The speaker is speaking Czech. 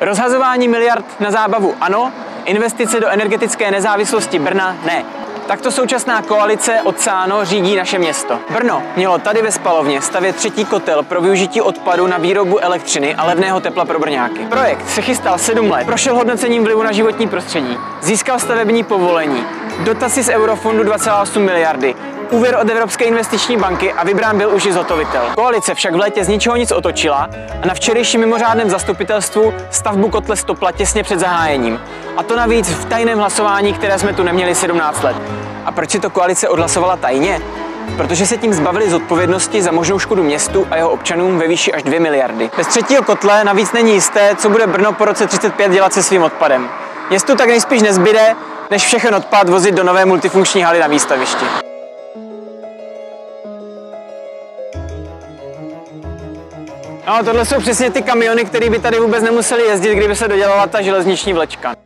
Rozhazování miliard na zábavu ano, investice do energetické nezávislosti Brna ne. Takto současná koalice od Sáno řídí naše město. Brno mělo tady ve spalovně stavět třetí kotel pro využití odpadu na výrobu elektřiny a levného tepla pro Brňáky. Projekt se chystal 7 let, prošel hodnocením vlivu na životní prostředí, získal stavební povolení, dotaci z Eurofondu 2,8 miliardy, úvěr od Evropské investiční banky a vybrán byl už i zhotovitel. Koalice však v létě z ničeho nic otočila a na včerejším mimořádném zastupitelstvu stavbu kotle stopla těsně před zahájením. A to navíc v tajném hlasování, které jsme tu neměli 17 let. A proč si to koalice odhlasovala tajně? Protože se tím zbavili zodpovědnosti za možnou škodu městu a jeho občanům ve výši až 2 miliardy. Bez třetího kotle navíc není jisté, co bude Brno po roce 35 dělat se svým odpadem. Městu tak nejspíš nezbyde, než všechen odpad vozit do nové multifunkční haly na výstavišti. No, tohle jsou přesně ty kamiony, které by tady vůbec nemuseli jezdit, kdyby se dodělala ta železniční vlečka.